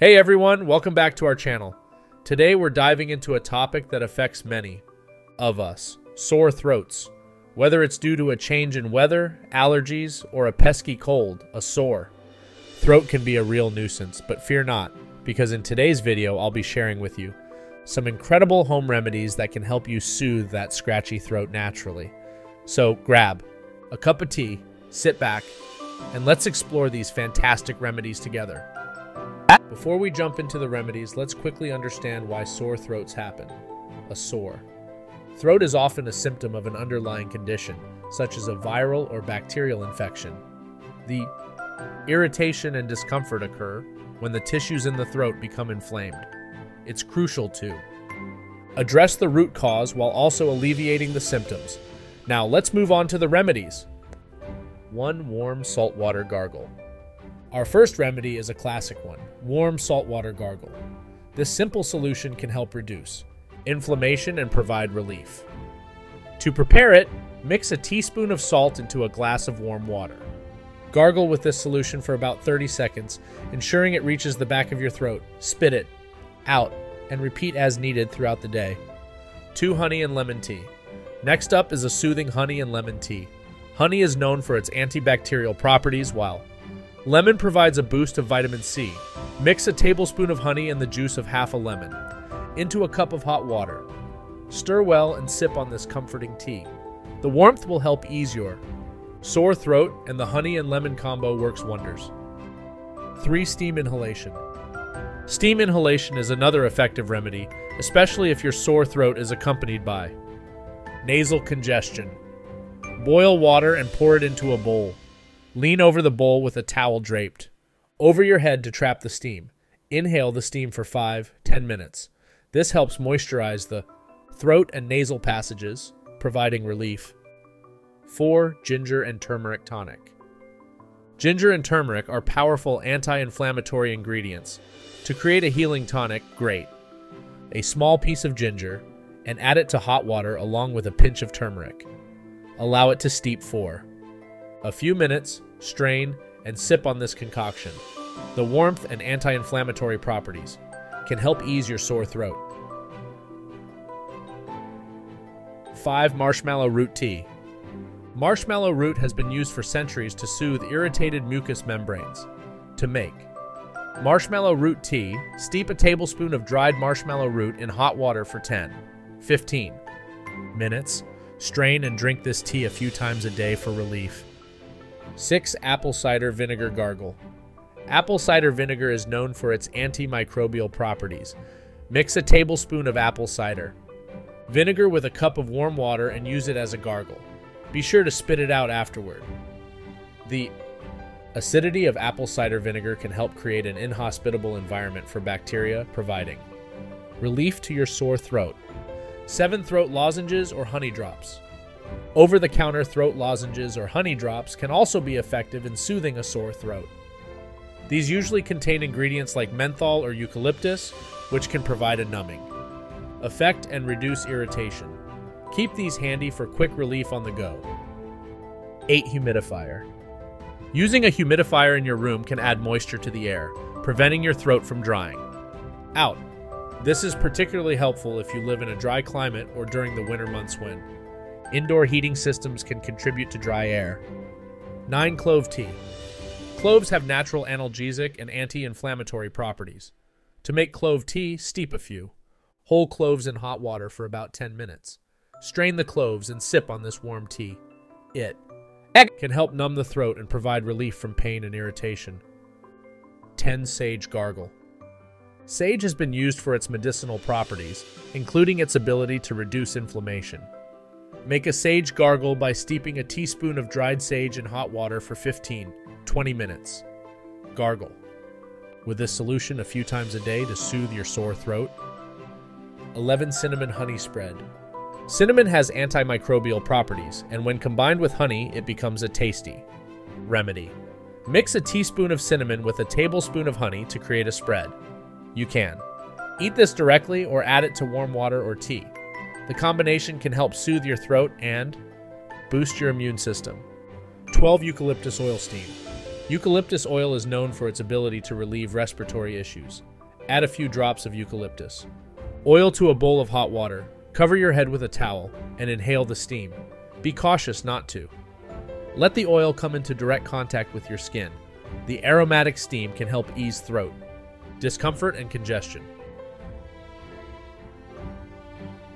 Hey everyone, welcome back to our channel. Today we're diving into a topic that affects many of us sore throats. Whether it's due to a change in weather, allergies, or a pesky cold, a sore. Throat can be a real nuisance, but fear not, because in today's video I'll be sharing with you some incredible home remedies that can help you soothe that scratchy throat naturally. So grab a cup of tea, sit back, and let's explore these fantastic remedies together. Before we jump into the remedies, let's quickly understand why sore throats happen. A sore. Throat is often a symptom of an underlying condition, such as a viral or bacterial infection. The irritation and discomfort occur when the tissues in the throat become inflamed. It's crucial to address the root cause while also alleviating the symptoms. Now, let's move on to the remedies. One warm saltwater gargle. Our first remedy is a classic one warm saltwater gargle. This simple solution can help reduce inflammation and provide relief. To prepare it, mix a teaspoon of salt into a glass of warm water. Gargle with this solution for about 30 seconds, ensuring it reaches the back of your throat. Spit it out and repeat as needed throughout the day. 2 honey and lemon tea. Next up is a soothing honey and lemon tea. Honey is known for its antibacterial properties, while lemon provides a boost of vitamin C. Mix a tablespoon of honey and the juice of half a lemon into a cup of hot water. Stir well and sip on this comforting tea. The warmth will help ease your sore throat, and the honey and lemon combo works wonders. 3. Steam inhalation. Steam inhalation is another effective remedy, especially if your sore throat is accompanied by nasal congestion. Boil water and pour it into a bowl. Lean over the bowl with a towel draped over your head to trap the steam. Inhale the steam for 5 10 minutes. This helps moisturize the throat and nasal passages, providing relief. 4. Ginger and turmeric tonic. Ginger and turmeric are powerful anti inflammatory ingredients. To create a healing tonic, grate a small piece of ginger and add it to hot water along with a pinch of turmeric. Allow it to steep for a few minutes, strain, and sip on this concoction. The warmth and anti inflammatory properties can help ease your sore throat. 5. Marshmallow root tea. Marshmallow root has been used for centuries to soothe irritated mucous membranes. To make marshmallow root tea, steep a tablespoon of dried marshmallow root in hot water for 10, 15 minutes. Strain and drink this tea a few times a day for relief. 6. Apple cider vinegar gargle. Apple cider vinegar is known for its antimicrobial properties. Mix a tablespoon of apple cider vinegar with a cup of warm water and use it as a gargle. Be sure to spit it out afterward. The acidity of apple cider vinegar can help create an inhospitable environment for bacteria, providing relief to your sore throat. 7 throat lozenges or honey drops. Over the counter throat lozenges or honey drops can also be effective in soothing a sore throat. These usually contain ingredients like menthol or eucalyptus, which can provide a numbing effect and reduce irritation. Keep these handy for quick relief on the go. 8. Humidifier. Using a humidifier in your room can add moisture to the air, preventing your throat from drying. Out. This is particularly helpful if you live in a dry climate or during the winter months when indoor heating systems can contribute to dry air. 9. Clove tea. Cloves have natural analgesic and anti inflammatory properties. To make clove tea, steep a few. Whole cloves in hot water for about 10 minutes. Strain the cloves and sip on this warm tea. It can help numb the throat and provide relief from pain and irritation. 10 Sage Gargle. Sage has been used for its medicinal properties, including its ability to reduce inflammation. Make a sage gargle by steeping a teaspoon of dried sage in hot water for 15 20 minutes. Gargle. With this solution a few times a day to soothe your sore throat. 11 Cinnamon Honey Spread. Cinnamon has antimicrobial properties, and when combined with honey, it becomes a tasty remedy. Mix a teaspoon of cinnamon with a tablespoon of honey to create a spread. You can. Eat this directly or add it to warm water or tea. The combination can help soothe your throat and boost your immune system. 12 Eucalyptus Oil Steam. Eucalyptus oil is known for its ability to relieve respiratory issues. Add a few drops of eucalyptus. Oil to a bowl of hot water. Cover your head with a towel and inhale the steam. Be cautious not to. Let the oil come into direct contact with your skin. The aromatic steam can help ease throat, discomfort, and congestion.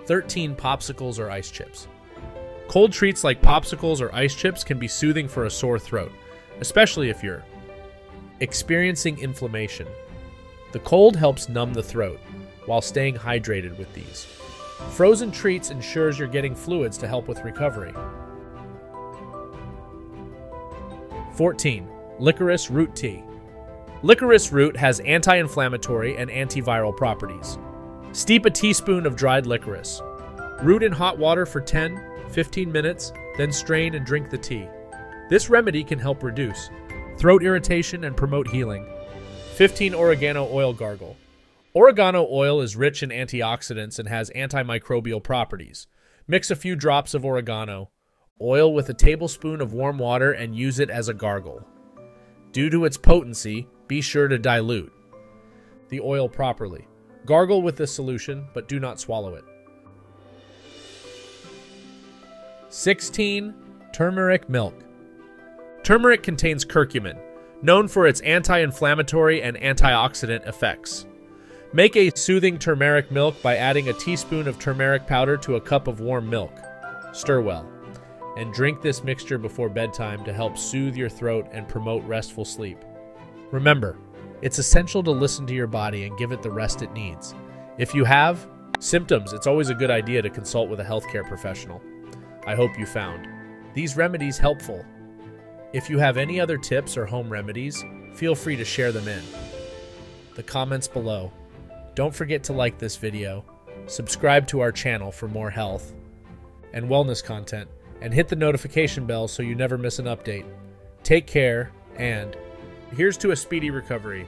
13 popsicles or ice chips. Cold treats like popsicles or ice chips can be soothing for a sore throat, especially if you're experiencing inflammation. The cold helps numb the throat while staying hydrated with these. Frozen treats ensures you're getting fluids to help with recovery. 14. Licorice root tea. Licorice root has anti inflammatory and antiviral properties. Steep a teaspoon of dried licorice. Root in hot water for 10 15 minutes, then strain and drink the tea. This remedy can help reduce throat irritation and promote healing. 15 Oregano Oil Gargle. Oregano oil is rich in antioxidants and has antimicrobial properties. Mix a few drops of oregano oil with a tablespoon of warm water and use it as a gargle. Due to its potency, be sure to dilute the oil properly. Gargle with this solution, but do not swallow it. 16. Turmeric milk. Turmeric contains curcumin, known for its anti inflammatory and antioxidant effects. Make a soothing turmeric milk by adding a teaspoon of turmeric powder to a cup of warm milk. Stir well. And drink this mixture before bedtime to help soothe your throat and promote restful sleep. Remember, it's essential to listen to your body and give it the rest it needs. If you have symptoms, it's always a good idea to consult with a healthcare professional. I hope you found these remedies helpful. If you have any other tips or home remedies, feel free to share them in the comments below. Don't forget to like this video, subscribe to our channel for more health and wellness content, and hit the notification bell so you never miss an update. Take care, and here's to a speedy recovery.